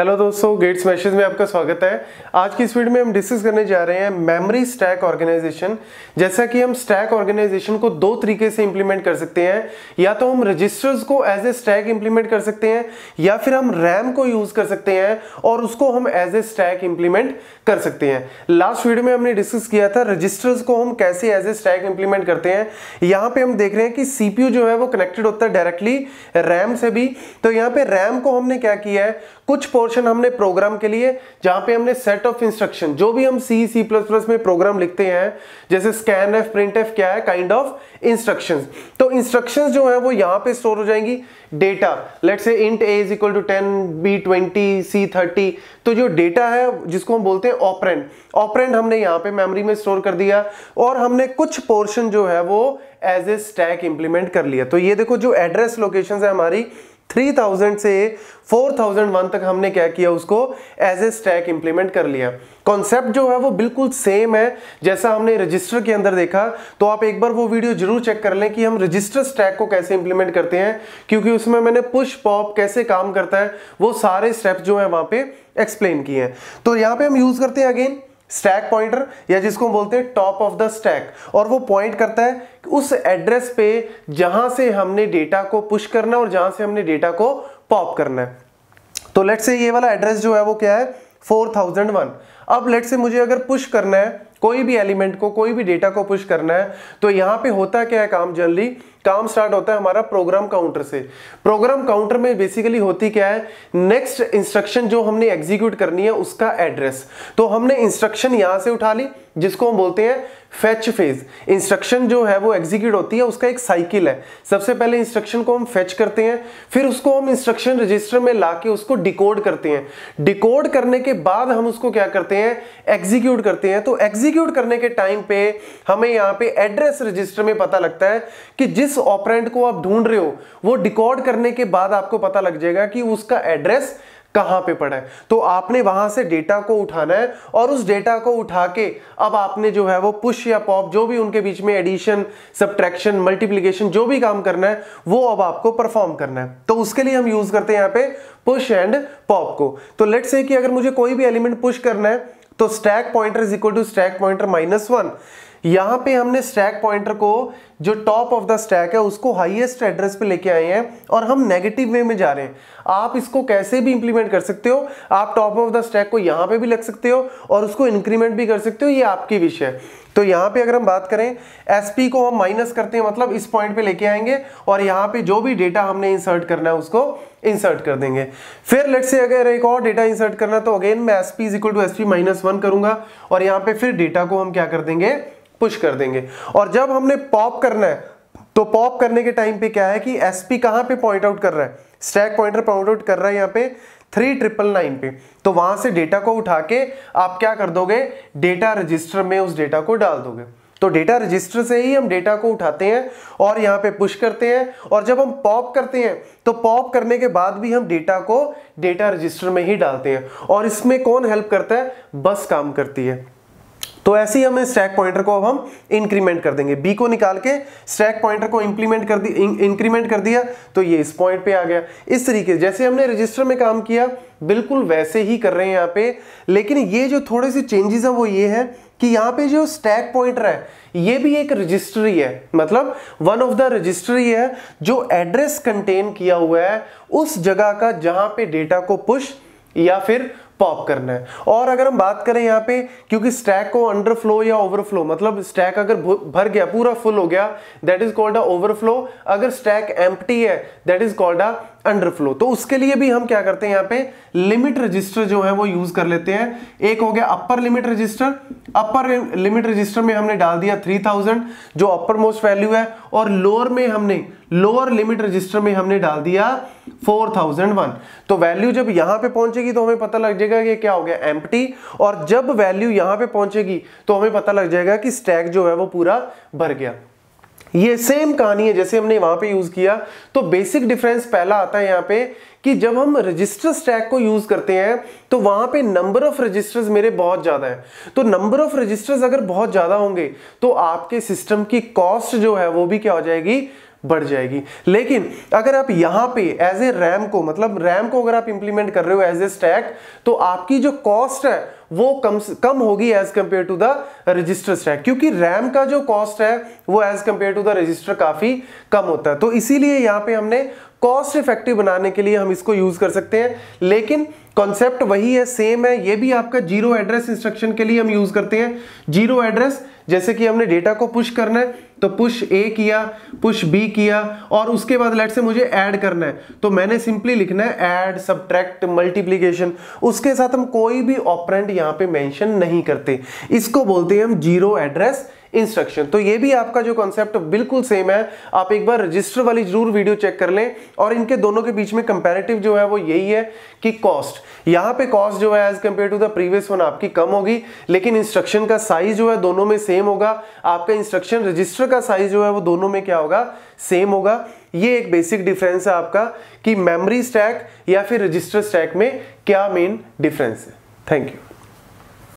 Hello दोस्तों gets smashes में आपका स्वागत है। आज की इस वीडियो में हम डिस्कस करने जा रहे हैं मेमोरी स्टैक ऑर्गेनाइजेशन जैसा कि हम स्टैक ऑर्गेनाइजेशन को दो तरीके से इंप्लीमेंट कर सकते हैं। या तो हम रजिस्टर्स को एज ए स्टैक इंप्लीमेंट कर सकते हैं, या फिर हम रैम को यूज़ कर सकते हैं और उसको हम एज ए स्टैक इंप्लीमेंट कर सकते हैं। लास्ट वीडियो में हमने डिस्कस किया था रजिस्टर्स को हम कैसे एज ए स्टैक इंप्लीमेंट करते हैं। यहाँ पे हम देख रहे हैं कि सीपीयू जो है वो कनेक्टेड होता है डायरेक्टली रैम से भी। तो यहाँ पे रैम को हमने क्या किया है? कुछ पोर्शन हमने प्रोग्राम के लिए, जहाँ पे हमने सेट ऑफ़ इंस्ट्रक्शन जो भी हम सी सी प्लस प्लस में प्रोग्राम लिखते हैं, जैसे स्कैन एफ़ प्रिंट एफ़ क्या है काइंड ऑफ़ इंस्ट्रक्शंस तो इंस्ट्रक्शंस जो है, वो यहाँ पे स्टोर हो जाएँगी. डेटा लेट से int a is equal to ten b twenty c thirty तो जो डेटा है, जिसको हम बोलते हैं ऑपरेंड ऑपरेंड हमने यहाँ पे मेमोरी में स्टोर कर दिया और हमने कुछ पोर्शन जो है, वो एज ए स्टैक इंप्लीमेंट कर लिया. तो ये देखो जो एड्रेस लोकेशन है हमारी 3000 से 4001 तक हमने क्या किया, उसको एज ए स्टैक इंप्लीमेंट कर लिया। कॉन्सेप्ट जो है वो बिल्कुल सेम है। जैसा हमने रजिस्टर के अंदर देखा तो आप एक बार वो वीडियो ज़रूर चेक कर लें कि हम रजिस्टर स्टैक को कैसे इंप्लीमेंट करते हैं, क्योंकि उसमें मैंने पुश पॉप कैसे काम करता है, वो सारे स्टेप जो है वहाँ पे एक्सप्लेन किए हैं। तो यहाँ पे हम यूज़ करते हैं अगेन स्टैक पॉइंटर या जिसको बोलते हैं टॉप ऑफ़ द स्टैक और वो पॉइंट करता है उस एड्रेस पे जहाँ से हमने डेटा को पुश करना है और जहाँ से हमने डेटा को पॉप करना है। तो लेट से ये वाला एड्रेस जो है वो क्या है? 4001 अब लेट से मुझे अगर पुश करना है कोई भी एलिमेंट को, कोई भी डेटा को पुश करना है तो यहाँ पे होता क्या है काम जनरली? काम स्टार्ट होता है हमारा प्रोग्राम काउंटर से। प्रोग्राम काउंटर में बेसिकली होती क्या है? नेक्स्ट इंस्ट्रक्शन जो हमने एग्जीक्यूट करनी है, उसका एड्रेस तो हमने इंस्ट्रक्शन यहाँ से उठा ली, जिसको हम बोलते हैं फेच फ़ेज़ इंस्ट्रक्शन जो है वो एग्जीक्यूट होती है, उसका एक साइकिल है। सबसे पहले इंस्ट्रक्शन को हम फेच करते हैं, फिर उसको हम इंस्ट्रक्शन रजिस्टर में लाके उसको डिकोड करते हैं। डिकोड करने के बाद हम उसको क्या करते हैं? एग्जीक्यूट करते हैं। तो एग्जीक्यूट करने के टाइम पे हमें यहाँ पे एड्रेस रजिस्टर में पता लगता है कि जिस ऑपरेंट को आप ढूंढ रहे हो, वो डिकोड करने के बाद आपको पता लग जाएगा कि उसका एड्रेस कहाँ पे पड़ा है। तो आपने वहाँ से डेटा को उठाना है और उस डेटा को उठा के अब आपने जो है वो पुश या पॉप जो भी उनके बीच में एडिशन सब्ट्रैक्शन मल्टीप्लीकेशन जो भी काम करना है, वो अब आपको परफॉर्म करना है। तो उसके लिए हम यूज़ करते हैं यहाँ पे पुश एंड पॉप को। तो लेट से कि अगर मुझे कोई भी एलिमेंट पुश करना है तो stack pointer is equal to stack pointer minus one यहाँ पे हमने स्टैक पॉइंटर को जो टॉप ऑफ़ द स्टैक है, उसको हाईएस्ट एड्रेस पे लेके आए हैं और हम नेगेटिव वे में जा रहे हैं। आप इसको कैसे भी इंप्लीमेंट कर सकते हो, आप टॉप ऑफ़ द स्टैक को यहाँ पे भी लग सकते हो और उसको इंक्रीमेंट भी कर सकते हो, ये आपकी विषय है। तो यहाँ पे अगर हम बात करें एसपी को हम माइनस करते हैं मतलब इस पॉइंट पे लेके आएँगे और यहाँ पे जो भी डेटा हमने इंसर्ट करना है, उसको इंसर्ट कर देंगे। फिर लेट से अगर एक और डेटा इंसर्ट करना तो अगेन मैं SP is equal to SP minus one करूँगा और यहाँ पे फिर डेटा को हम क्या कर देंगे? पुश कर देंगे। और जब हमने पॉप करना है तो पॉप करने के टाइम पे क्या है कि एस पी कहाँ पे पॉइंट आउट कर रहा है? स्टैक पॉइंटर पॉइंट आउट कर रहा है यहाँ पे थ्री ट्रिपल नाइन पे। तो वहाँ से डेटा को उठा के आप क्या कर दोगे? डेटा रजिस्टर में उस डेटा को डाल दोगे। तो डेटा रजिस्टर से ही हम डेटा को उठाते हैं और यहाँ पे पुश करते हैं और जब हम पॉप करते हैं तो पॉप करने के बाद भी हम डेटा को डेटा रजिस्टर में ही डालते हैं। और इसमें कौन हेल्प करता है? बस काम करती है। तो ऐसे ही हमें स्टैक पॉइंटर को अब हम इंक्रीमेंट कर देंगे। बी को निकाल के स्टैक पॉइंटर को इंप्लीमेंट कर दी इंक्रीमेंट कर दिया तो ये इस पॉइंट पे आ गया। इस तरीके जैसे हमने रजिस्टर में काम किया, बिल्कुल वैसे ही कर रहे हैं यहाँ पे। लेकिन ये जो थोड़े से चेंजेस है, वो ये है कि यहाँ पे जो स्टैक पॉइंटर है, ये भी एक रजिस्टर ही। है मतलब वन ऑफ़ द रजिस्टर ही है जो एड्रेस कंटेन किया हुआ है उस जगह का जहाँ पे डेटा को पुश या फिर पॉप करना है। और अगर हम बात करें यहाँ पे, क्योंकि स्टैक को अंडरफ्लो या ओवरफ्लो मतलब स्टैक अगर भर गया, पूरा फुल हो गया that is called a overflow अगर स्टैक एम्प्टी है that is called a underflow तो उसके लिए भी हम क्या करते हैं यहाँ पे लिमिट रजिस्टर जो है वो यूज़ कर लेते हैं। एक हो गया upper limit register upper limit register में हमने डाल दिया 3000 जो अपर मोस्ट वैल्यू है, और लोअर में हमने लोअर लिमिट रजिस्टर में हमने डाल दिया 4001 तो वैल्यू जब यहाँ पे पहुंचेगी तो हमें पता लग जाएगा कि क्या हो गया? एम्प्टी और जब वैल्यू यहाँ पे पहुंचेगी तो हमें पता लग जाएगा कि स्टैक जो है वो पूरा भर गया। ये सेम कहानी है जैसे हमने वहाँ पे यूज़ किया। तो बेसिक डिफरेंस पहला आता है यहाँ पे कि जब हम रजिस्टर स्टैक को यूज़ करते हैं तो वहाँ पे नंबर ऑफ़ रजिस्टर्स मेरे बहुत ज़्यादा है। तो नंबर ऑफ़ रजिस्टर्स अगर बहुत ज़्यादा होंगे तो आपके सिस्टम की कॉस्ट जो है वो भी क्या हो जाएगी? बढ़ जाएगी। लेकिन अगर आप यहाँ पे एज ए रैम को मतलब रैम को अगर आप इंप्लीमेंट कर रहे हो एज ए स्टैक तो आपकी जो कॉस्ट है, वो कम कम होगी as compare to the register stack क्योंकि रैम का जो कॉस्ट है, वो as compare to the register काफ़ी कम होता है। तो इसीलिए यहाँ पे हमने कॉस्ट इफ़ेक्टिव बनाने के लिए हम इसको यूज़ कर सकते हैं। लेकिन कॉन्सेप्ट वही है सेम है। ये भी आपका ज़ीरो एड्रेस इंस्ट्रक्शन के लिए हम यूज़ करते हैं। ज़ीरो एड्रेस जैसे कि हमने डेटा को पुश करना है तो पुश ए किया पुश बी किया, और उसके बाद लेट से मुझे ऐड करना है तो मैंने सिंपली लिखना है ऐड सब्ट्रैक्ट मल्टीप्लीकेशन उसके साथ हम कोई भी ऑपरेंट यहाँ पे मेंशन नहीं करते। इसको बोलते हैं हम ज़ीरो एड्रेस इंस्ट्रक्शन तो ये भी आपका जो कॉन्सेप्ट बिल्कुल सेम है। आप एक बार रजिस्टर वाली ज़रूर वीडियो चेक कर लें और इनके दोनों के बीच में कंपेरेटिव जो है वो यही है कि कॉस्ट यहाँ पे कॉस्ट जो है as compare to the previous one आपकी कम होगी, लेकिन इंस्ट्रक्शन का साइज़ जो है दोनों में सेम होगा। आपका इंस्ट्रक्शन रजिस्टर का साइज़ जो है वो दोनों में क्या होगा? सेम होगा। ये एक बेसिक डिफरेंस है आपका कि मेमोरी स्टैक या फिर रजिस्टर स्टैक में क्या मेन डिफरेंस है। Thank you